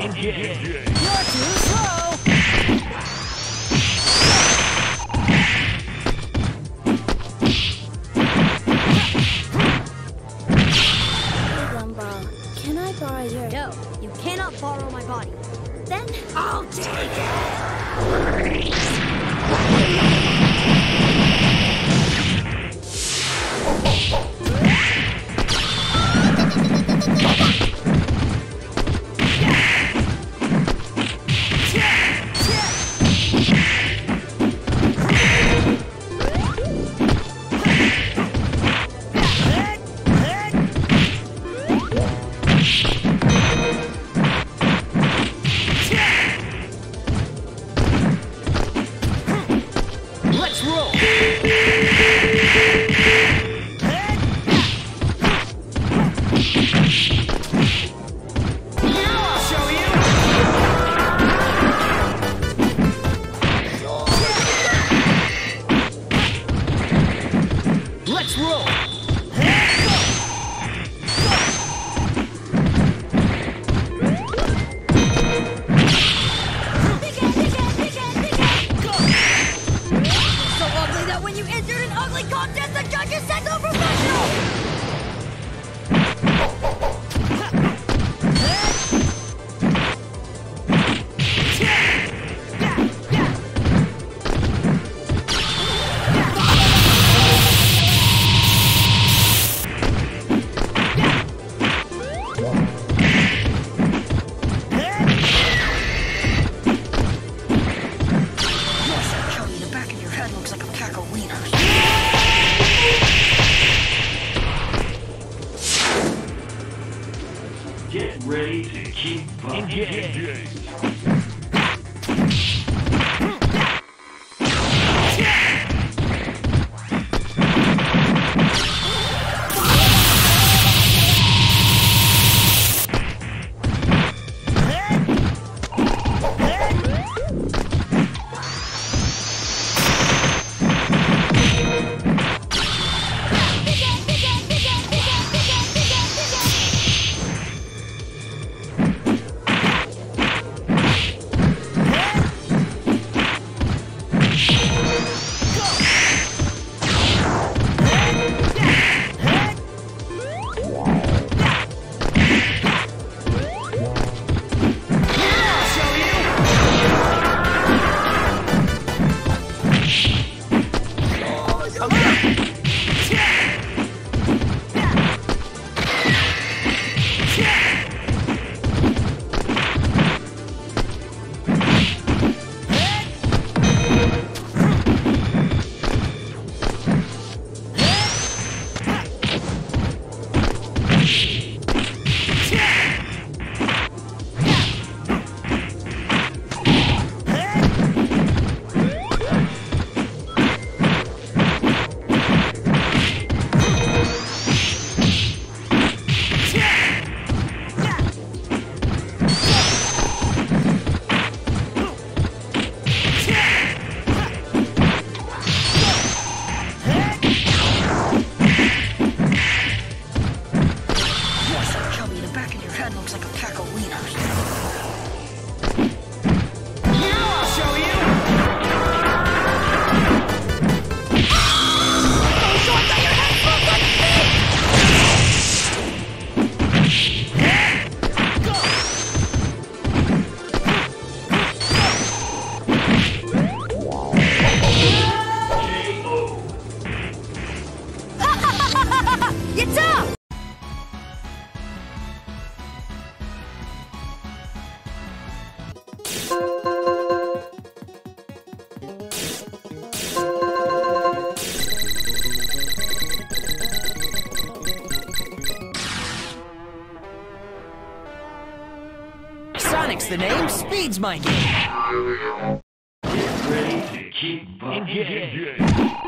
Engage. When you entered an ugly contest, the judges said no professional! Like a pack of wieners. Get ready to keep bucking. Sonic's the name, Speed's my game. Get ready to keep.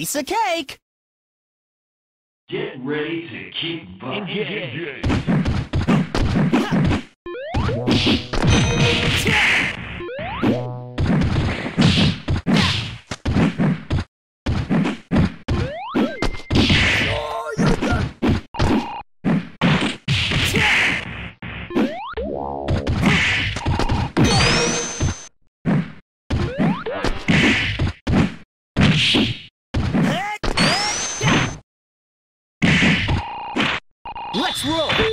Piece of cake. Get ready to kick butt. Let's roll.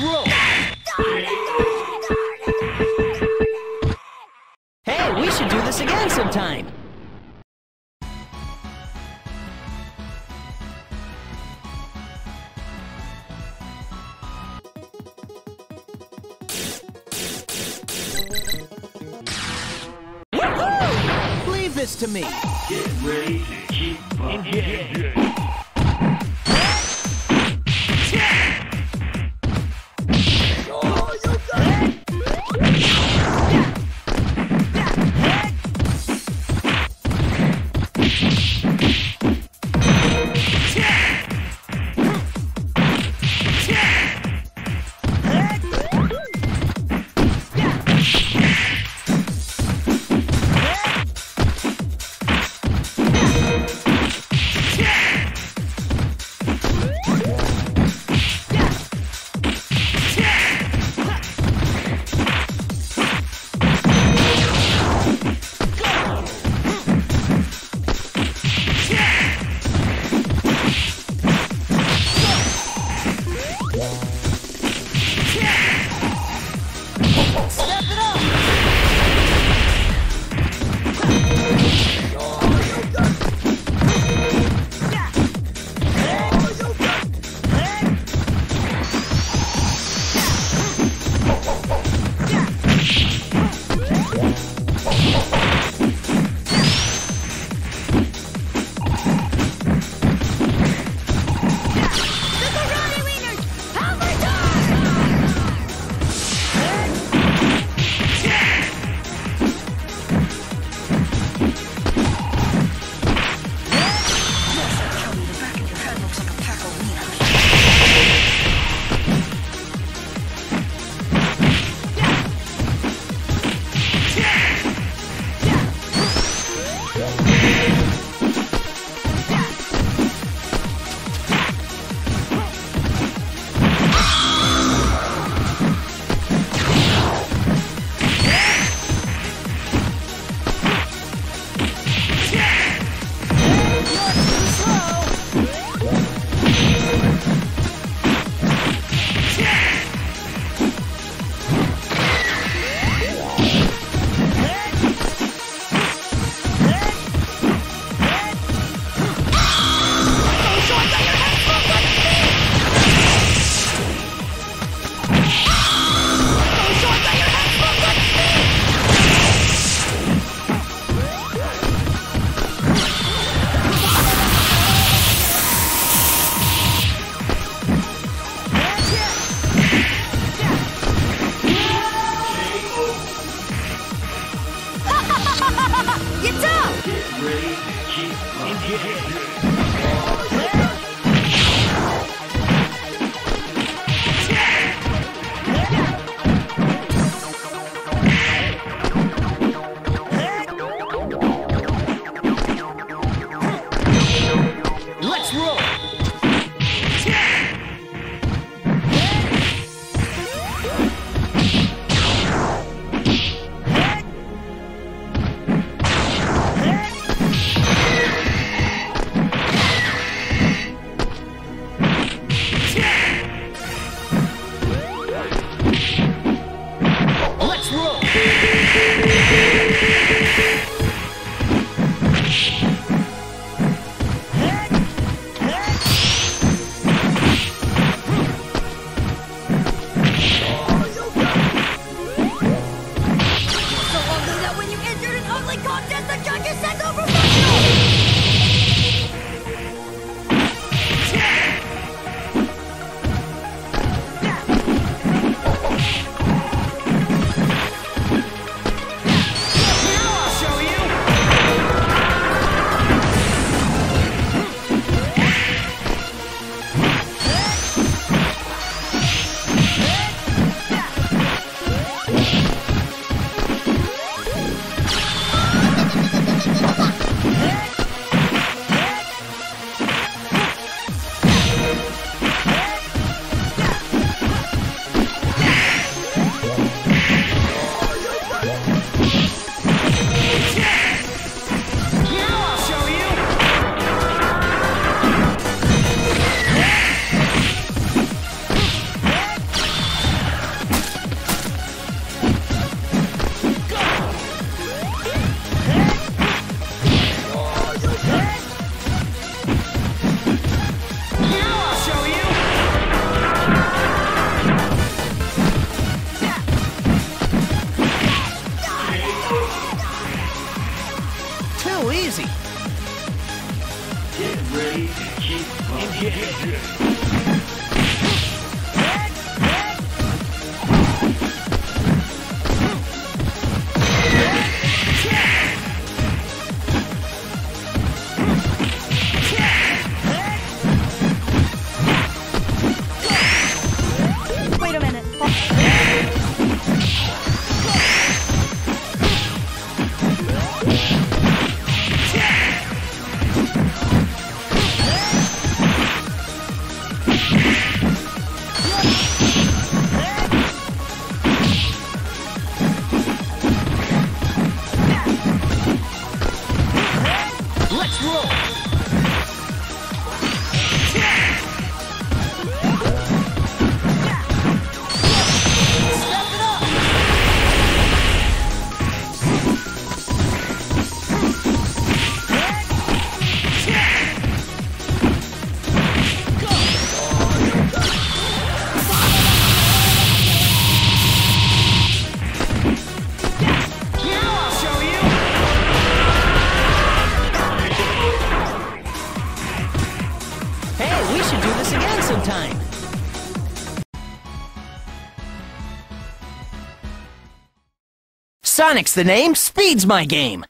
Roll. Hey, we should do this again sometime. Leave this to me. Get ready to kick butt. easy. Get ready to keep on. Sonics the name, speed's my game.